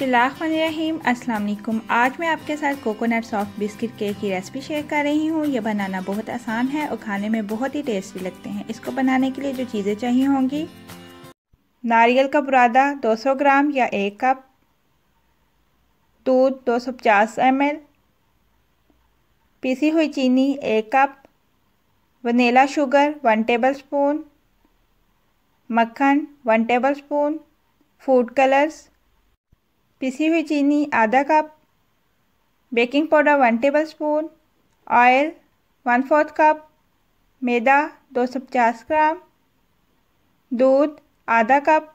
बिस्मिल्लाहिर्रहमानिर्रहीम। अस्सलाम वालेकुम। आज मैं आपके साथ कोकोनट सॉफ्ट बिस्किट केक की रेसिपी शेयर कर रही हूँ। ये बनाना बहुत आसान है और खाने में बहुत ही टेस्टी लगते हैं। इसको बनाने के लिए जो चीज़ें चाहिए होंगी, नारियल का बुरादा 200 ग्राम या एक कप, दूध 250 ml पीसी हुई चीनी एक cup, vanilla sugar one tablespoon, मक्खन one tablespoon, food colours पिसी हुई चीनी, आधा cup baking powder, one tablespoon oil, one fourth cup मैदा, दो सौ पचास ग्राम, दूध, आधा cup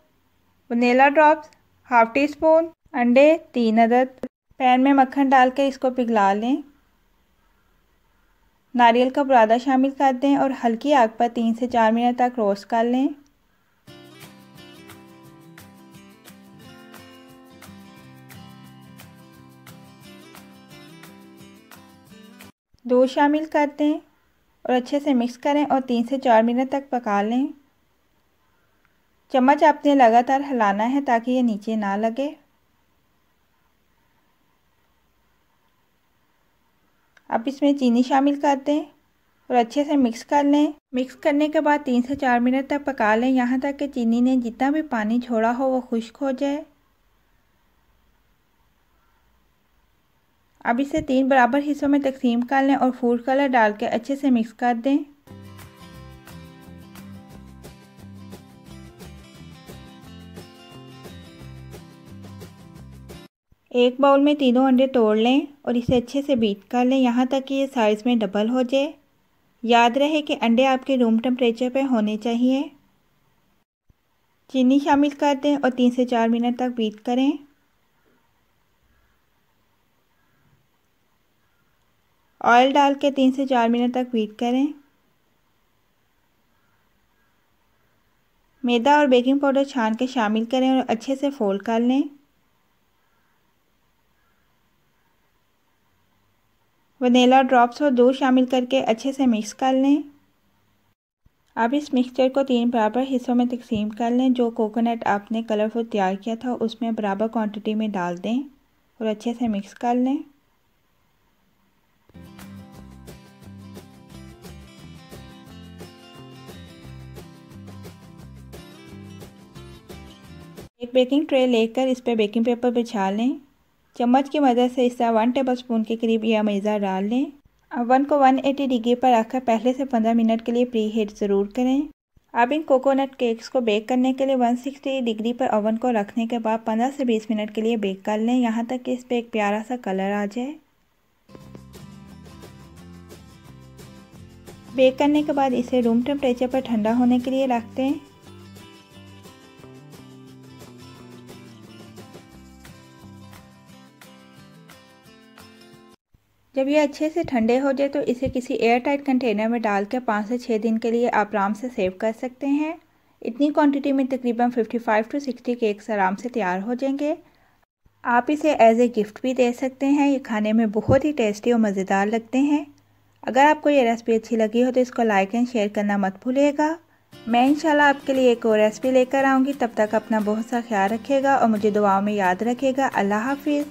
vanilla drops, half teaspoon, अंडे, तीन अदद। पैन में मक्खन डाल के इसको पिघला लें। नारियल का बुरादा शामिल कर दें और हल्की आग पर तीन से चार मिनट तक रोस्ट कर लें। दूध शामिल कर दें और अच्छे से मिक्स करें और तीन से चार मिनट तक पका लें। चम्मच आपने लगातार हिलाना है ताकि ये नीचे ना लगे। अब इसमें चीनी शामिल कर दें और अच्छे से मिक्स कर लें। मिक्स करने के बाद तीन से चार मिनट तक पका लें। यहाँ तक कि चीनी ने जितना भी पानी छोड़ा हो वो खुश्क हो जाए। अब इसे तीन बराबर हिस्सों में तकसीम कर लें और फ़ूड कलर डाल के अच्छे से मिक्स कर दें। एक बाउल में तीनों अंडे तोड़ लें और इसे अच्छे से बीट कर लें। यहाँ तक कि ये साइज़ में डबल हो जाए। याद रहे कि अंडे आपके रूम टेम्परेचर पे होने चाहिए। चीनी शामिल कर दें और तीन से चार मिनट तक बीट करें। ऑयल डाल के तीन से चार मिनट तक बीट करें। मैदा और बेकिंग पाउडर छान के शामिल करें और अच्छे से फोल्ड कर लें। वनीला ड्रॉप्स और दूध शामिल करके अच्छे से मिक्स कर लें। अब इस मिक्सचर को तीन बराबर हिस्सों में तकसीम कर लें, जो कोकोनट आपने कलरफुल तैयार किया था, उसमें बराबर क्वांटिटी में डाल दें और अच्छे से मिक्स कर लें। एक बेकिंग ट्रे लेकर इस पर बेकिंग पेपर बिछा लें। चम्मच की मदद से इसका वन टेबल स्पून के करीब यह मैज़ा डाल लें। अवन को 180 डिग्री पर रखकर पहले से 15 मिनट के लिए प्री हीट ज़रूर करें। अब इन कोकोनट केक्स को बेक करने के लिए 160 डिग्री पर ओवन को रखने के बाद 15 से 20 मिनट के लिए बेक कर लें। यहाँ तक कि इस पर एक प्यारा सा कलर आ जाए। बेक करने के बाद इसे रूम टेम्परेचर पर ठंडा होने के लिए रख दें जब ये अच्छे से ठंडे हो जाए तो इसे किसी एयर टाइट कंटेनर में डाल के पाँच से छः दिन के लिए आप आराम से सेव कर सकते हैं। इतनी क्वांटिटी में तकरीबन 55 टू 60 केक्स आराम से तैयार हो जाएँगे। आप इसे एज ए गिफ्ट भी दे सकते हैं। ये खाने में बहुत ही टेस्टी और मज़ेदार लगते हैं। अगर आपको ये रेसिपी अच्छी लगी हो तो इसको लाइक एंड शेयर करना मत भूलिएगा। मैं इंशाल्लाह आपके लिए एक और रेसिपी लेकर आऊँगी। तब तक अपना बहुत सा ख्याल रखेगा और मुझे दुआओं में याद रखेगा अल्लाह हाफिज़।